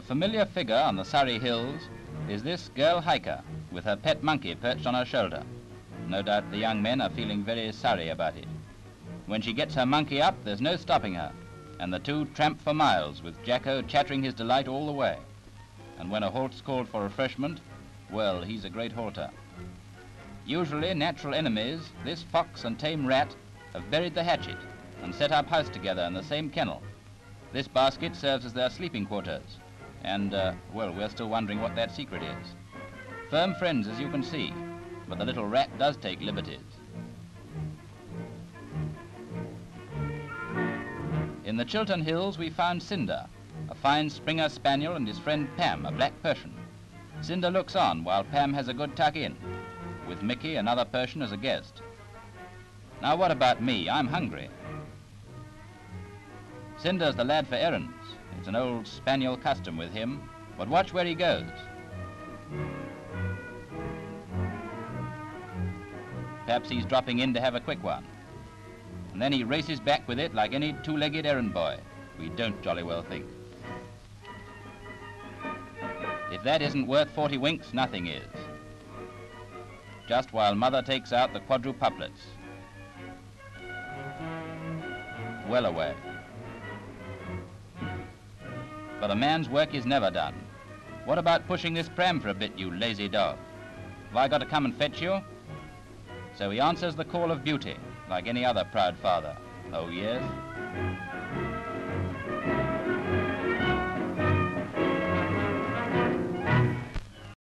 familiar figure on the Surrey hills is this girl hiker with her pet monkey perched on her shoulder. No doubt the young men are feeling very sorry about it. When she gets her monkey up, there's no stopping her, and the two tramp for miles with Jacko chattering his delight all the way. And when a halt's called for refreshment, well, he's a great halter. Usually natural enemies, this fox and tame rat have buried the hatchet and set up house together in the same kennel. This basket serves as their sleeping quarters, and, uh, well, we're still wondering what that secret is. Firm friends, as you can see, but the little rat does take liberties. In the Chiltern Hills, we found Cinda, a fine Springer Spaniel, and his friend Pam, a black Persian. Cinda looks on while Pam has a good tuck in, with Mickey, another Persian, as a guest. Now, what about me? I'm hungry. Cinda's the lad for errands. It's an old spaniel custom with him, but watch where he goes. Perhaps he's dropping in to have a quick one. And then he races back with it like any two-legged errand boy. We don't jolly well think. If that isn't worth 40 winks, nothing is. Just while Mother takes out the quadruplets. Well away. But a man's work is never done. What about pushing this pram for a bit, you lazy dog? Have I got to come and fetch you? So he answers the call of beauty, like any other proud father. Oh, yes?